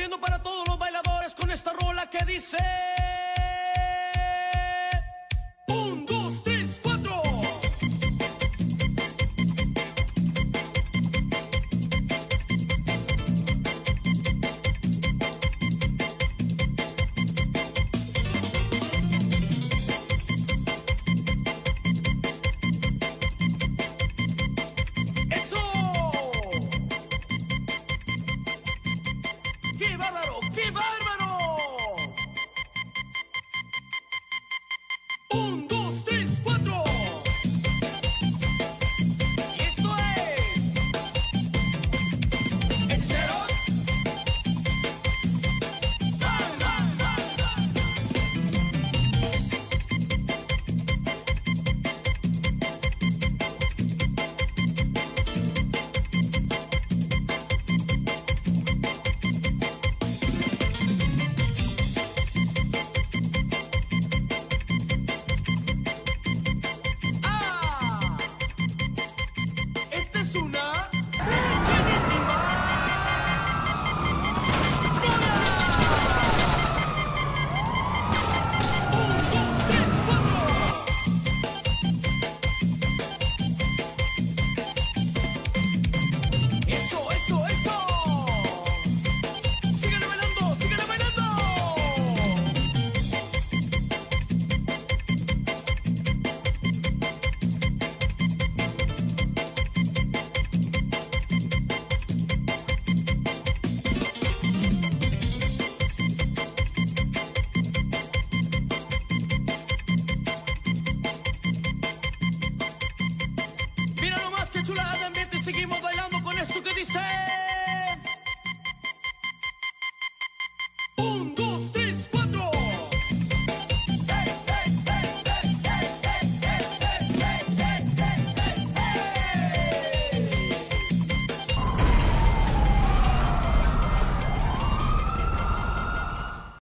haciendo para todos los bailadores con esta rola que dice. Un. ¡Bum,